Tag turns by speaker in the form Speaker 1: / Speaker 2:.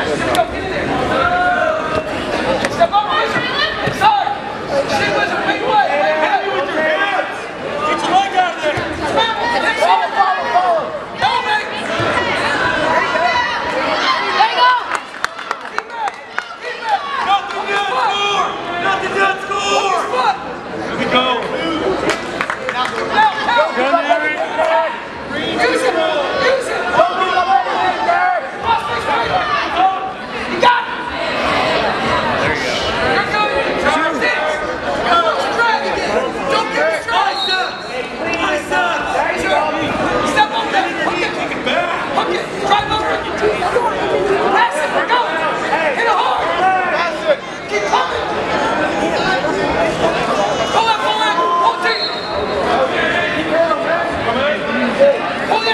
Speaker 1: Mestre, eu queria...